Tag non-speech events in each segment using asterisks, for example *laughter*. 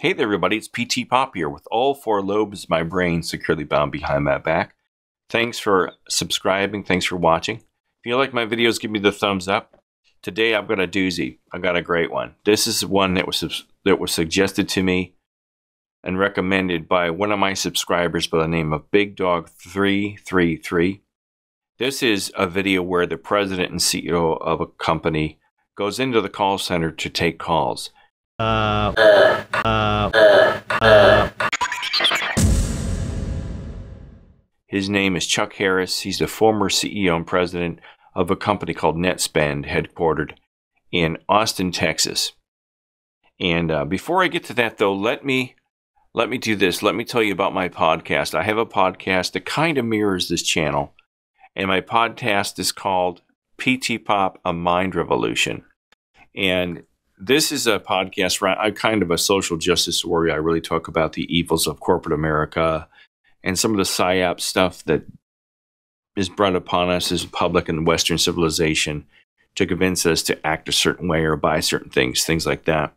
Hey there, everybody. It's PT Pop here with all four lobes of my brain securely bound behind my back. Thanks for subscribing. Thanks for watching. If you like my videos, give me the thumbs up. Today I've got a doozy. I got a great one. This is one that was that was suggested to me and recommended by one of my subscribers by the name of Big Dog 333. This is a video where the president and CEO of a company goes into the call center to take calls. Uh, uh, uh, His name is Chuck Harris. He's the former CEO and president of a company called NetSpend, headquartered in Austin, Texas. And uh, before I get to that, though, let me let me do this. Let me tell you about my podcast. I have a podcast that kind of mirrors this channel, and my podcast is called PT Pop: A Mind Revolution. And this is a podcast. I'm kind of a social justice warrior. I really talk about the evils of corporate America and some of the psyop stuff that is brought upon us as public and Western civilization to convince us to act a certain way or buy certain things, things like that.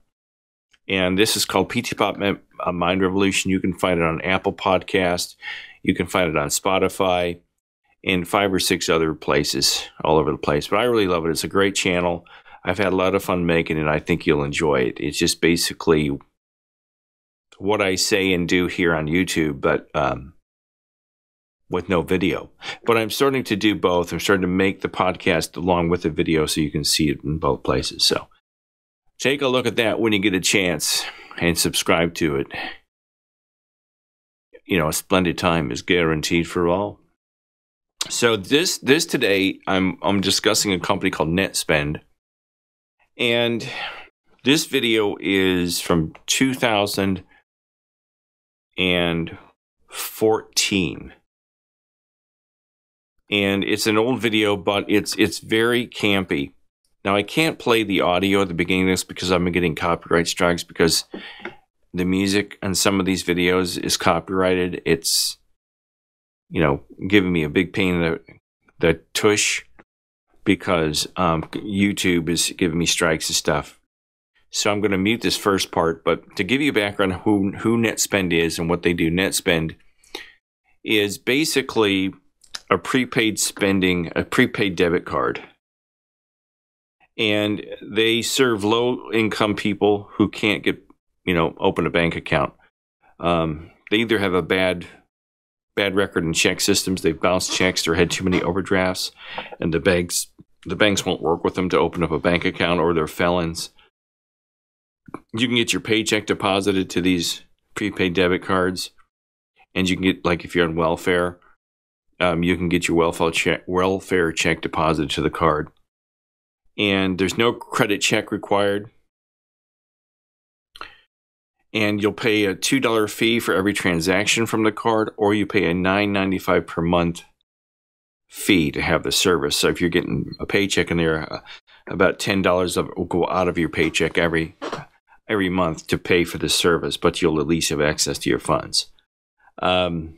And this is called PT Pop uh, Mind Revolution. You can find it on Apple Podcast. You can find it on Spotify and five or six other places all over the place. But I really love it. It's a great channel. I've had a lot of fun making it. I think you'll enjoy it. It's just basically what I say and do here on YouTube, but um, with no video. But I'm starting to do both. I'm starting to make the podcast along with the video so you can see it in both places. So take a look at that when you get a chance and subscribe to it. You know, a splendid time is guaranteed for all. So this this today I'm I'm discussing a company called NetSpend and this video is from 2014. And it's an old video, but it's it's very campy. Now I can't play the audio at the beginning of this because I'm getting copyright strikes because the music on some of these videos is copyrighted. It's you know giving me a big pain in the the tush because um, YouTube is giving me strikes and stuff. So I'm going to mute this first part. But to give you background who who NetSpend is and what they do, NetSpend is basically a prepaid spending, a prepaid debit card. And they serve low income people who can't get, you know, open a bank account. Um, they either have a bad bad record in ChexSystems. They've bounced checks or had too many overdrafts, and the banks the banks won't work with them to open up a bank account, or they're felons. You can get your paycheck deposited to these prepaid debit cards, and you can get like if you're on welfare, um, you can get your welfare check welfare check deposited to the card, and there's no credit check required and you'll pay a $2 fee for every transaction from the card or you pay a $9.95 per month fee to have the service. So if you're getting a paycheck in there uh, about $10 of will go out of your paycheck every every month to pay for the service but you'll at least have access to your funds. Um,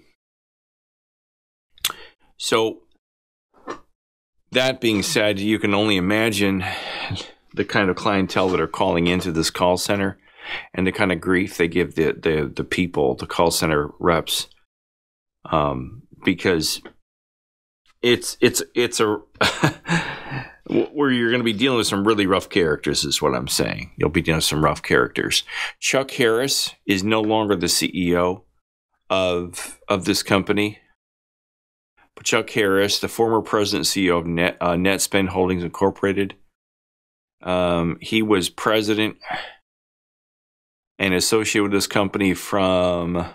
so that being said you can only imagine the kind of clientele that are calling into this call center and the kind of grief they give the the, the people, the call center reps, um, because it's it's it's a *laughs* where you're going to be dealing with some really rough characters is what I'm saying. You'll be dealing with some rough characters. Chuck Harris is no longer the CEO of of this company. But Chuck Harris, the former president CEO of Net, uh, NetSpend Holdings Incorporated, um, he was president and associated with this company from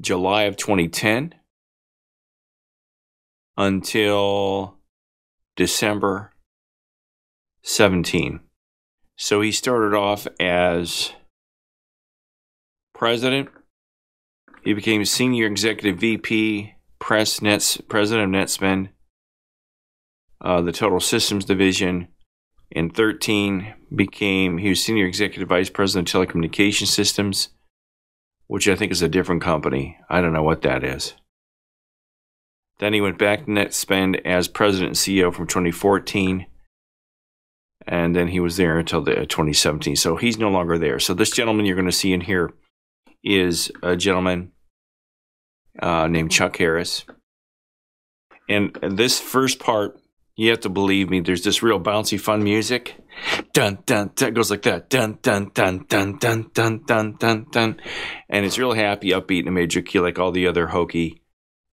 July of 2010 until December 17. So he started off as president. He became senior executive VP, press nets, president of NetSpend, uh, the Total Systems Division, in 13, became he was senior executive vice president of telecommunication systems, which I think is a different company. I don't know what that is. Then he went back to NetSpend as president and CEO from 2014 and then he was there until the 2017. So he's no longer there. So this gentleman you're going to see in here is a gentleman uh, named Chuck Harris. And this first part, you have to believe me. There's this real bouncy, fun music. Dun dun dun. It goes like that. Dun dun dun dun dun dun dun dun dun. And it's real happy, upbeat, in a major key, like all the other hokey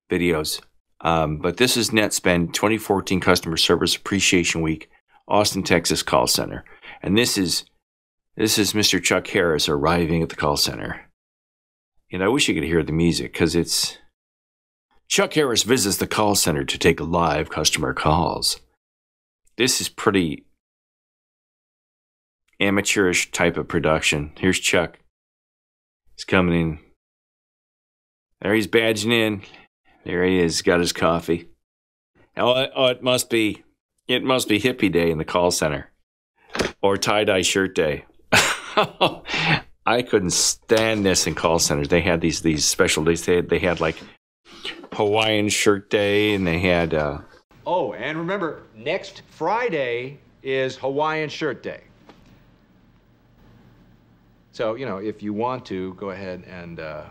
videos. Um, but this is NetSpend 2014 Customer Service Appreciation Week, Austin, Texas call center. And this is this is Mr. Chuck Harris arriving at the call center. And I wish you could hear the music because it's Chuck Harris visits the call center to take live customer calls. This is pretty amateurish type of production. Here's Chuck. He's coming in. There he's badging in. There he is, got his coffee. Oh, oh, it must be, it must be hippie day in the call center, or tie dye shirt day. *laughs* I couldn't stand this in call centers. They had these these special days. They had, they had like Hawaiian shirt day, and they had. Uh, oh, and remember, next Friday is Hawaiian shirt day. So you know, if you want to, go ahead and uh,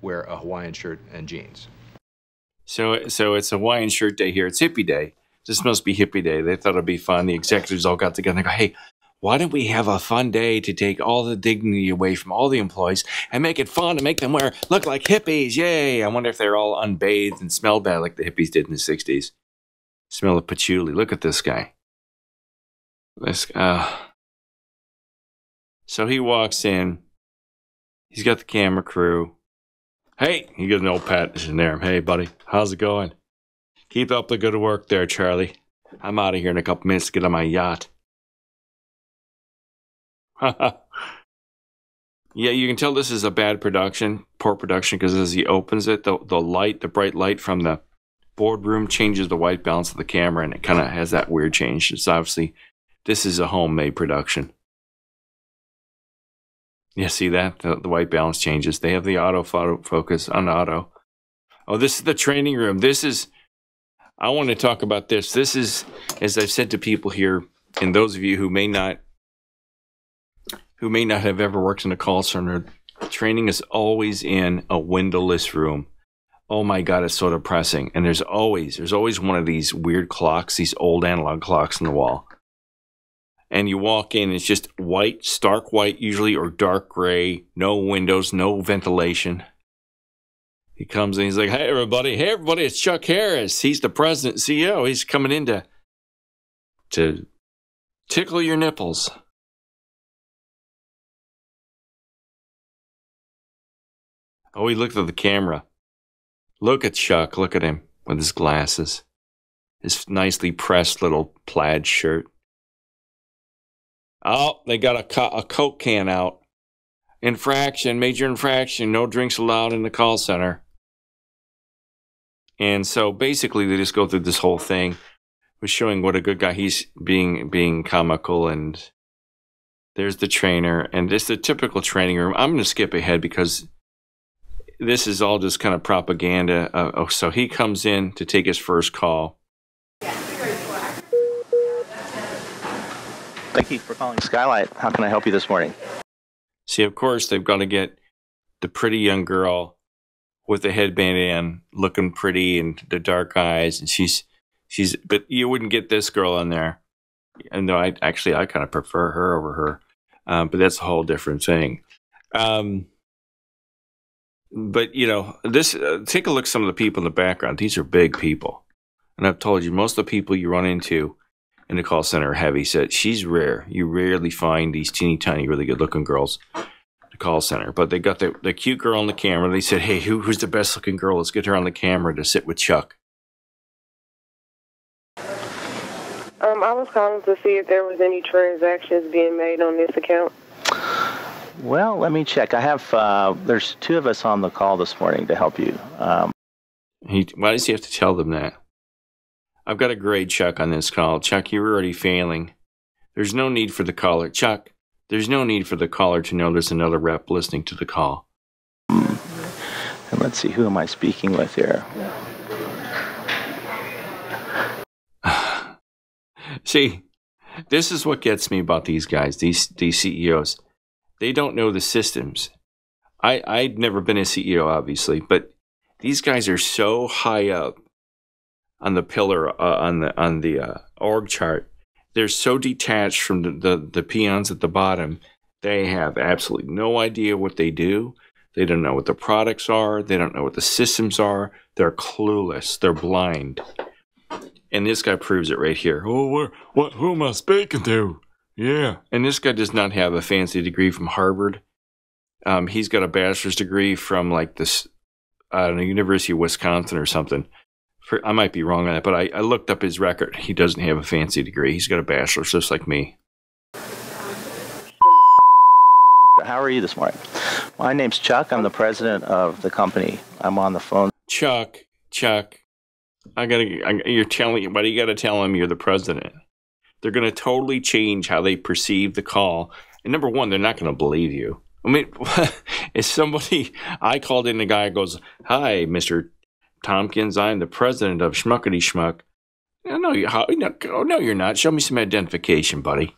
wear a Hawaiian shirt and jeans. So, so it's Hawaiian shirt day here. It's hippie day. This must be hippie day. They thought it'd be fun. The executives all got together and go, hey, why don't we have a fun day to take all the dignity away from all the employees and make it fun and make them wear look like hippies? Yay! I wonder if they're all unbathed and smell bad like the hippies did in the '60s. Smell of patchouli. Look at this guy. This uh so he walks in. He's got the camera crew. Hey, he gives an old pat in there. Hey, buddy, how's it going? Keep up the good work there, Charlie. I'm out of here in a couple minutes to get on my yacht. *laughs* yeah, you can tell this is a bad production, poor production, because as he opens it, the, the light, the bright light from the boardroom changes the white balance of the camera, and it kind of has that weird change. It's obviously, this is a homemade production. Yeah, see that? The, the white balance changes. They have the auto focus on auto. Oh, this is the training room. This is, I want to talk about this. This is, as I've said to people here, and those of you who may not, who may not have ever worked in a call center, training is always in a windowless room. Oh my God, it's so depressing. And there's always, there's always one of these weird clocks, these old analog clocks on the wall and you walk in, it's just white, stark white usually, or dark gray, no windows, no ventilation. He comes in, he's like, Hey, everybody, hey, everybody, it's Chuck Harris. He's the president, CEO. He's coming in to, to tickle your nipples. Oh, he looked at the camera. Look at Chuck. Look at him with his glasses, his nicely pressed little plaid shirt. Oh, they got a, co- a Coke can out. Infraction, major infraction, no drinks allowed in the call center. And so basically, they just go through this whole thing with showing what a good guy he's being being comical and there's the trainer and it's the typical training room. I'm going to skip ahead because this is all just kind of propaganda. Uh, oh, so he comes in to take his first call Thank you for calling Skylight. How can I help you this morning? See, of course, they've got to get the pretty young girl with the headband in, looking pretty and the dark eyes, and she's she's. But you wouldn't get this girl in there. And though I actually I kind of prefer her over her, um, but that's a whole different thing. Um, but you know, this uh, take a look at some of the people in the background. These are big people, and I've told you most of the people you run into in the call center heavy set. She's rare. You rarely find these teeny tiny, really good looking girls the call center. But they got the, the cute girl on the camera. They said, Hey, who, who's the best looking girl? Let's get her on the camera to sit with Chuck. Um, I was calling to see if there was any transactions being made on this account. Well, let me check. I have, uh, there's two of us on the call this morning to help you. Um, he, why does he have to tell them that? I've got a grade Chuck on this call. Chuck, you're already failing. There's no need for the caller. Chuck, there's no need for the caller to know there's another rep listening to the call. And let's see, who am I speaking with here? *sighs* see, this is what gets me about these guys, these these CEOs. They don't know the systems. I I'd never been a CEO, obviously, but these guys are so high up on the pillar uh, on the on the uh, org chart. They're so detached from the, the the peons at the bottom. They have absolutely no idea what they do. They don't know what the products are. They don't know what the systems are. They're clueless. They're blind. And this guy proves it right here. Oh, what, what, who am I speaking to? Yeah. And this guy does not have a fancy degree from Harvard. Um, he's got a bachelor's degree from like this, I don't know, University of Wisconsin or something. For, I might be wrong on that, but I, I looked up his record. He doesn't have a fancy degree. He's got a bachelor's just like me. How are you this morning? My name's Chuck. I'm the president of the company. I'm on the phone. Chuck, Chuck, I gotta. I, you're telling, but you gotta tell them you're the president. They're gonna totally change how they perceive the call. And number one, they're not gonna believe you. I mean, *laughs* if somebody, I called in a guy goes, "Hi, Mister Tompkins, I'm the president of Schmuckety Schmuck." No, you, how, no, oh, no, you're not. Show me some identification, buddy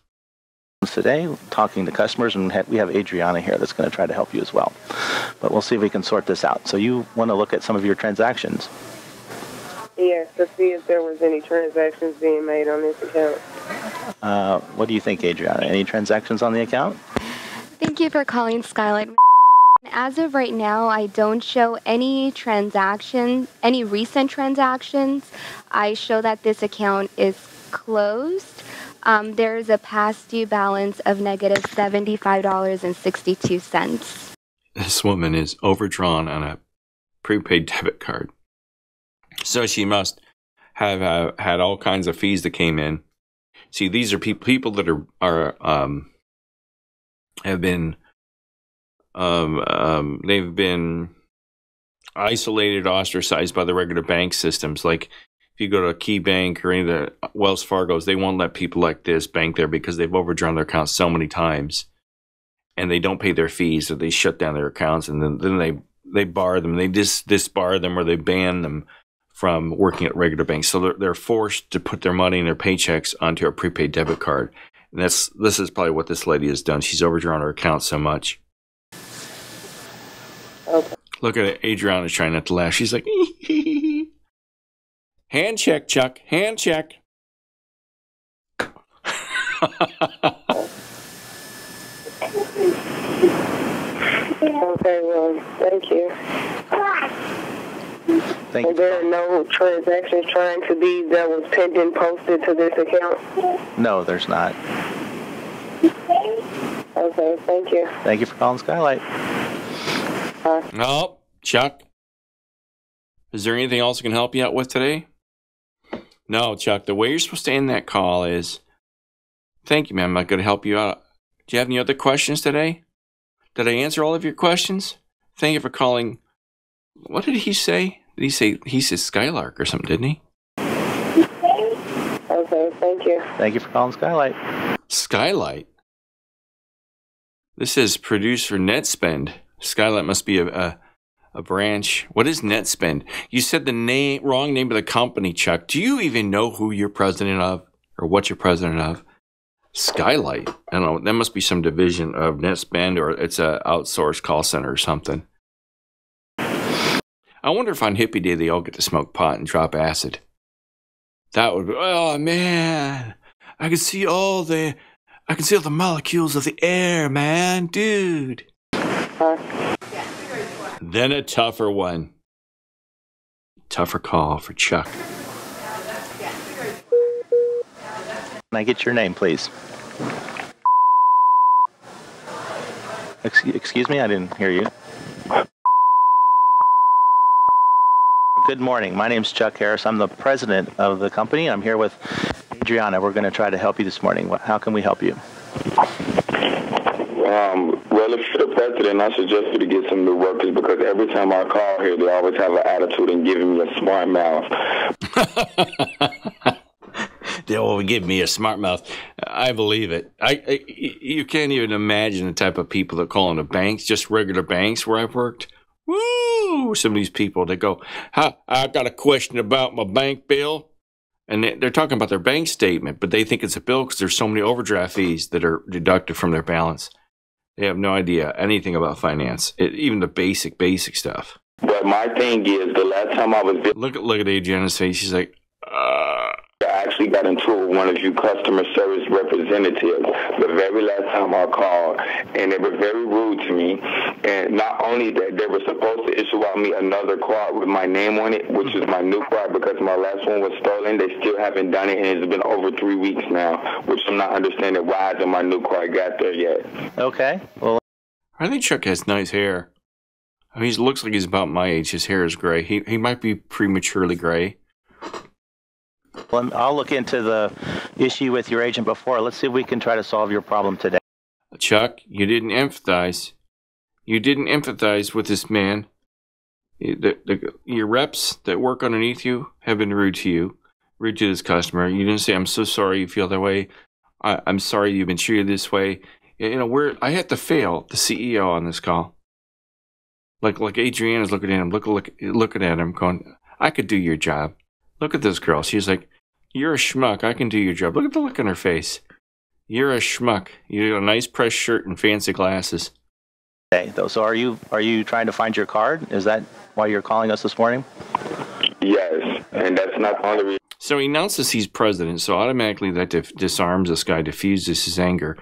today, talking to customers, and we have Adriana here that's going to try to help you as well. But we'll see if we can sort this out. So you want to look at some of your transactions? Yes, to see if there was any transactions being made on this account. Uh, what do you think, Adriana? Any transactions on the account? Thank you for calling Skylight. As of right now, I don't show any transactions, any recent transactions. I show that this account is closed um, there is a past due balance of negative $75.62. This woman is overdrawn on a prepaid debit card. So she must have uh, had all kinds of fees that came in. See, these are pe- people that are are um, have been um, um, they've been isolated, ostracized by the regular bank systems. Like if you go to a KeyBank or any of the Wells Fargo's, they won't let people like this bank there because they've overdrawn their accounts so many times and they don't pay their fees, so they shut down their accounts and then, then they they bar them, they dis disbar them or they ban them from working at regular banks. So they're, they're forced to put their money and their paychecks onto a prepaid debit card. And that's this is probably what this lady has done. She's overdrawn her account so much. Okay. Look at it. Adriana's trying not to laugh. She's like, *laughs* Hand check, Chuck. Hand check. okay, well, thank you. Thank Are there no transactions trying to be that was pending posted to this account? No, there's not. Okay, thank you. Thank you for calling Skylight. Uh, oh, Chuck. Is there anything else I can help you out with today? No, Chuck, the way you're supposed to end that call is Thank you, ma'am. I'm going to help you out. Do you have any other questions today? Did I answer all of your questions? Thank you for calling. What did he say? Did he say he says Skylark or something, didn't he? Okay, thank you. Thank you for calling Skylight. Skylight? This is produced for NetSpend. Skylight must be a, a a branch. What is NetSpend? You said the name wrong name of the company, Chuck. Do you even know who you're president of or what you're president of? Skylight. I don't know. That must be some division of NetSpend or it's a outsourced call center or something. I wonder if on hippie day they all get to smoke pot and drop acid. That would be, oh man, I can see all the, I can see all the molecules of the air, man, dude. Then a tougher one. Tougher call for Chuck. Can I get your name, please? Excuse me, I didn't hear you. Good morning. My name is Chuck Harris. I'm the president of the company. I'm here with Adriana. We're going to try to help you this morning. How can we help you? Um, well, if you're the president, I suggest you to get some new workers because every time I call here, they always have an attitude and giving me a smart mouth. *laughs* they will give me a smart mouth. I believe it. I, I, you can't even imagine the type of people that call into banks, just regular banks where I've worked. Woo! Some of these people that go, "I got a question about my bank bill." and they're talking about their bank statement, but they think it's a bill because there's so many overdraft fees that are deducted from their balance. They have no idea anything about finance, it, even the basic, basic stuff. But my thing is, the last time I was Look at look at Adriana's face. She's like, uh, actually got into it with one of you customer service representatives the very last time I called, and they were very rude to me. And not only that, they were supposed to issue out me another card with my name on it, which is my new card because my last one was stolen. They still haven't done it, and it's been over three weeks now, which I'm not understanding why hasn't my new card got there yet. Okay. Well, I think Chuck has nice hair. I mean, he looks like he's about my age. His hair is gray. He he might be prematurely gray. I'll look into the issue with your agent before. Let's see if we can try to solve your problem today. Chuck, you didn't empathize. You didn't empathize with this man. The, the, your reps that work underneath you have been rude to you, rude to this customer. You didn't say, "I'm so sorry you feel that way. I, I'm sorry you've been treated this way." You know, we're I had to fail the CEO on this call. Like like Adriana's looking at him, look, look looking at him, going, "I could do your job." Look at this girl. She's like, "You're a schmuck. I can do your job." Look at the look on her face. You're a schmuck. You got a nice press shirt and fancy glasses. Today, though. So, are you are you trying to find your card? Is that why you're calling us this morning? Yes, and that's not the only reason. So he announces he's president, so automatically that dif- disarms this guy, diffuses his anger.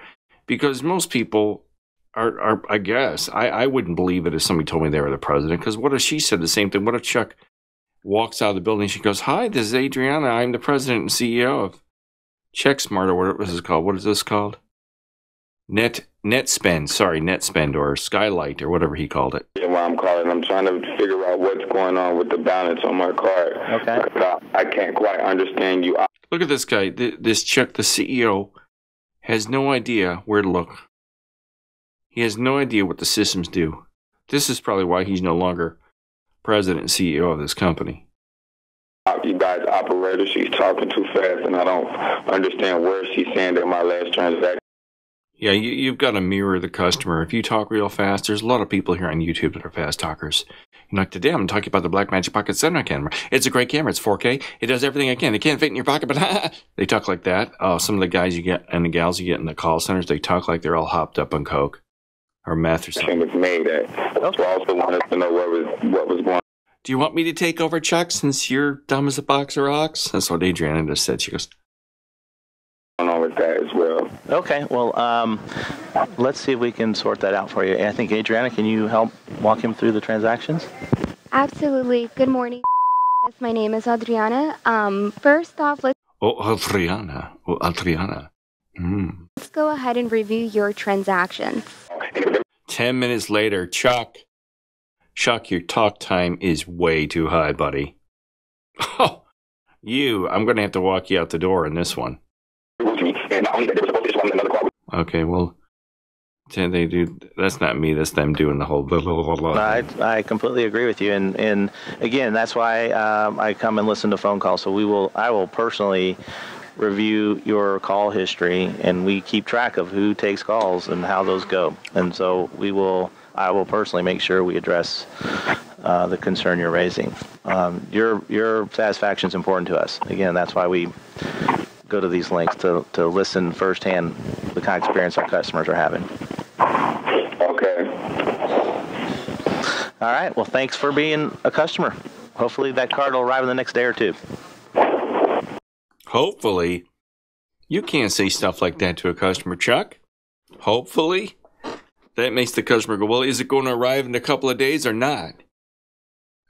Because most people are, are I guess, I, I wouldn't believe it if somebody told me they were the president. Because what if she said the same thing? What if Chuck walks out of the building? She goes, Hi, this is Adriana. I'm the president and CEO of CheckSmart, or whatever this is called. What is this called? Net Net Spend, sorry, Net Spend, or Skylight, or whatever he called it. Why I'm calling, I'm trying to figure out what's going on with the balance on my card. Okay. I, uh, I can't quite understand you. Look at this guy. This Chuck, the CEO, has no idea where to look. He has no idea what the systems do. This is probably why he's no longer president and CEO of this company. You guys, operator, she's talking too fast, and I don't understand where she's saying that my last transaction. Yeah, you, you've got to mirror the customer. If you talk real fast, there's a lot of people here on YouTube that are fast talkers. You're like, today I'm talking about the Blackmagic Pocket 7 camera. It's a great camera. It's 4K. It does everything I can. It can't fit in your pocket, but *laughs* they talk like that. Oh, some of the guys you get and the gals you get in the call centers, they talk like they're all hopped up on coke or meth or something. was made at. So I also wanted to know what was what was going Do you want me to take over, Chuck, since you're dumb as a box of rocks? That's what Adriana just said. She goes, on with that as well. Okay. Well, um, let's see if we can sort that out for you. I think Adriana, can you help walk him through the transactions? Absolutely. Good morning. My name is Adriana. Um, first off, let's Oh, Adriana. Oh, Adriana. Mm. go ahead and review your transactions. Ten minutes later, Chuck. Chuck, your talk time is way too high, buddy. Oh, *laughs* you. I'm going to have to walk you out the door in this one. Okay, well, they do. That's not me. That's them doing the whole. Blah, blah, blah, blah. I, I completely agree with you, and and again, that's why um, I come and listen to phone calls. So we will, I will personally review your call history, and we keep track of who takes calls and how those go. And so we will, I will personally make sure we address uh, the concern you're raising. Um, your your satisfaction is important to us. Again, that's why we go to these links to to listen firsthand the kind of experience our customers are having. Okay. All right. Well, thanks for being a customer. Hopefully that card will arrive in the next day or two. Hopefully, you can't say stuff like that to a customer, Chuck. Hopefully, that makes the customer go, "Well, is it going to arrive in a couple of days or not?"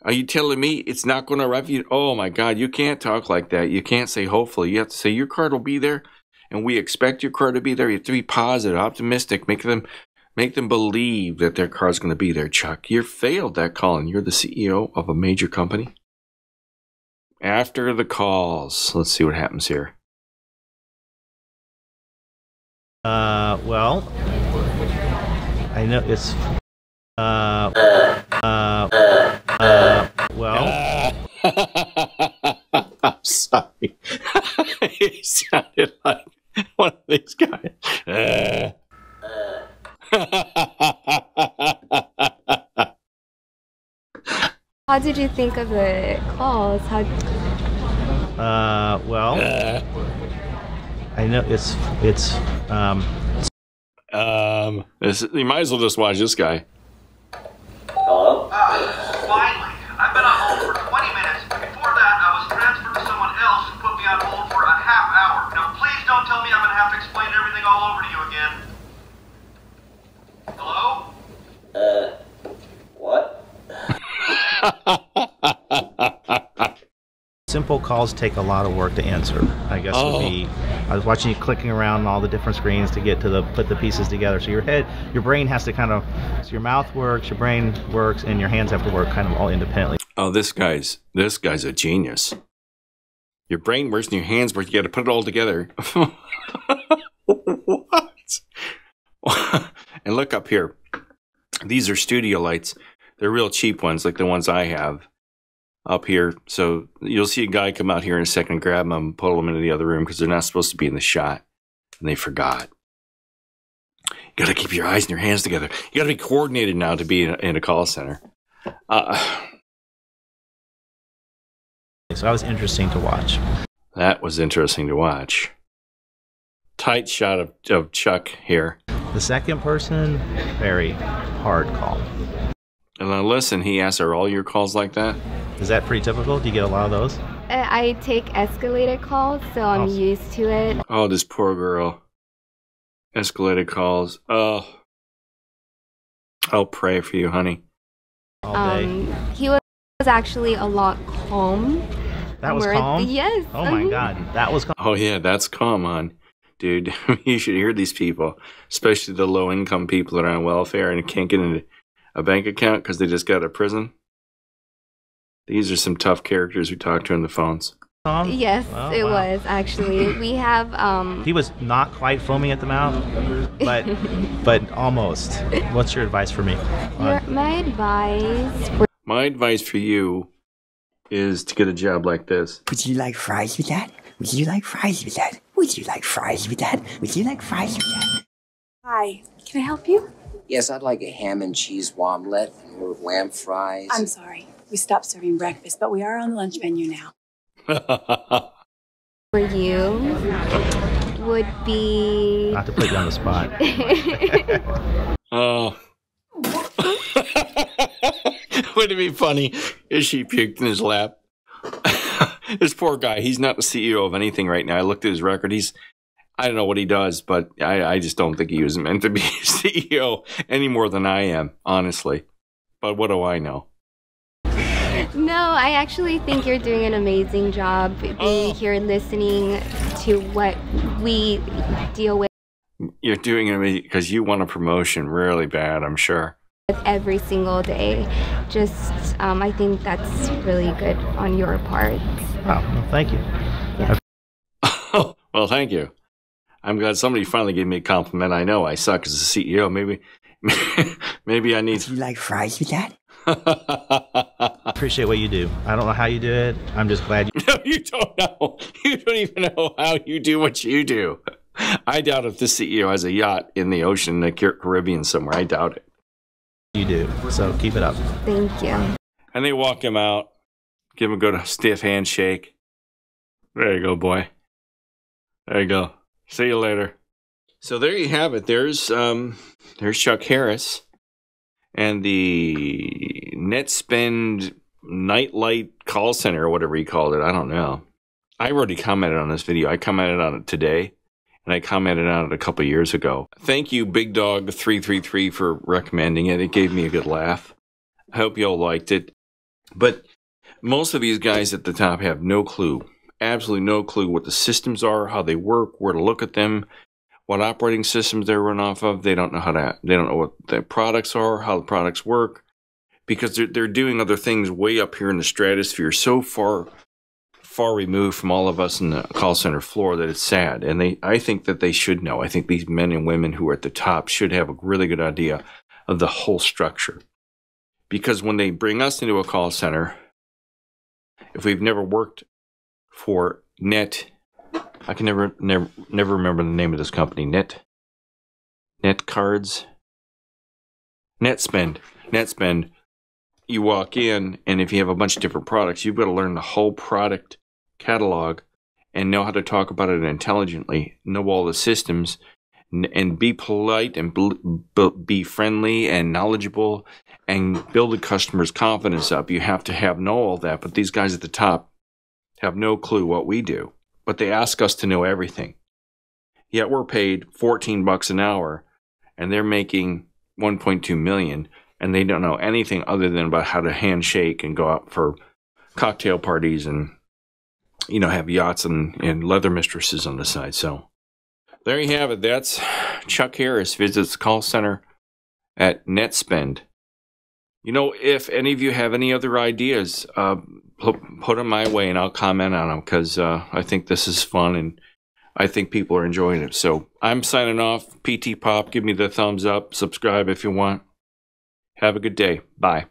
Are you telling me it's not going to arrive? You, oh my God, you can't talk like that. You can't say hopefully. You have to say your card will be there, and we expect your card to be there. You have to be positive, optimistic, make them make them believe that their card's going to be there. Chuck, you failed that and you're the CEO of a major company. After the calls, let's see what happens here. Uh, well, I know it's. Uh, uh, uh, well, *laughs* I'm sorry. *laughs* he sounded like one of these guys. *laughs* How did you think of the calls? How Uh, well, I know it's it's um. Um, this, you might as well just watch this guy. Hello? finally. I've been on hold for 20 minutes. Before that, I was transferred to someone else who put me on hold for a half hour. Now, please don't tell me I'm going to have to explain everything all over to you again. Hello? Uh, what? *laughs* Simple calls take a lot of work to answer. I guess Oh. would be. Oh. I was watching you clicking around all the different screens to get to the put the pieces together. So your head, your brain has to kind of. So your mouth works, your brain works, and your hands have to work kind of all independently. Oh, this guy's this guy's a genius. Your brain works and your hands work. You got to put it all together. *laughs* what? *laughs* and look up here. These are studio lights. They're real cheap ones, like the ones I have up here. So you'll see a guy come out here in a second, grab them, and pull them into the other room because they're not supposed to be in the shot, and they forgot. You got to keep your eyes and your hands together. You got to be coordinated now to be in a, in a call center. Uh, So that was interesting to watch. That was interesting to watch. Tight shot of, of Chuck here. The second person, very hard call. And now listen, he asks, Are all your calls like that? Is that pretty typical? Do you get a lot of those? Uh, I take escalated calls, so I'm Awesome. used to it. Oh, this poor girl. Escalated calls. Oh. I'll pray for you, honey. All day. Um, he was actually a lot calm. that was Where- calm. Yes. Oh my god, that was calm. Oh, yeah, that's calm on. Dude, *laughs* you should hear these people, especially the low income people that are on welfare and can't get into a bank account because they just got out of prison. These are some tough characters we talk to on the phones. Calm. Yes, Oh, it wow. was actually. *laughs* We have um. He was not quite foaming at the mouth, but *laughs* but almost. What's your advice for me? your, my advice for My advice for you is to get a job like this. Would you like fries with that? Would you like fries with that? Would you like fries with that? Would you like fries with that? Hi, can I help you? Yes, I'd like a ham and cheese omelet and more lamb fries. I'm sorry. We stopped serving breakfast, but we are on the lunch menu now. *laughs* for you would be. not to put you on the spot. *laughs* Oh. *laughs* Would it be funny if she puked in his lap? this poor guy, he's not the CEO of anything right now. I looked at his record. He's, I don't know what he does, but I, I just don't think he was meant to be *laughs* CEO any more than I am, honestly. But what do I know? No, I actually think you're doing an amazing job Oh. being here listening to what we deal with You're doing it because you want a promotion really bad, I'm sure. every single day. Just, um, I think that's really good on your part. Wow, well, thank you. Oh, *laughs* well, thank you. I'm glad somebody finally gave me a compliment. I know I suck as a CEO. Maybe, *laughs* maybe I need. Would you like fries with that? *laughs* Appreciate what you do. I don't know how you do it. I'm just glad you. *laughs* No, you don't know. You don't even know how you do what you do. I doubt if the CEO has a yacht in the ocean in the Caribbean somewhere. I doubt it. You do. So keep it up. Thank you. And they walk him out, give him a good stiff handshake. There you go, boy. There you go. See you later. So there you have it. There's um, there's Chuck Harris, and the Net NetSpend Nightlight Call Center or whatever he called it. I don't know. I already commented on this video. I commented on it today, and I commented on it a couple years ago. Thank you, Big Dog three three three, for recommending it. It gave me a good laugh. I hope y'all liked it. But most of these guys at the top have no clue, absolutely no clue what the systems are, how they work, where to look at them, what operating systems they're run off of. They don't know how to, they don't know what the products are, how the products work, because they're, they're doing other things way up here in the stratosphere, so far, far removed from all of us in the call center floor that it's sad. And they, I think that they should know. I think these men and women who are at the top should have a really good idea of the whole structure because when they bring us into a call center, if we've never worked for Net, I can never never never remember the name of this company. Net, Net Cards, Net Spend, Net Spend. You walk in, and if you have a bunch of different products, you've got to learn the whole product catalog and know how to talk about it intelligently, know all the systems, and be polite and bl- be friendly and knowledgeable and build a customer's confidence up. You have to have know all that. But these guys at the top have no clue what we do, but they ask us to know everything. Yet we're paid 14 bucks an hour and they're making 1.2 million and they don't know anything other than about how to handshake and go out for cocktail parties and you know have yachts and, and leather mistresses on the side. So there you have it. That's chuck harris visits call center at netspend. You know if any of you have any other ideas uh, put, put them my way and i'll comment on them because uh, i think this is fun and i think people are enjoying it. So i'm signing off. Pt pop give me the thumbs up. Subscribe if you want. Have a good day. Bye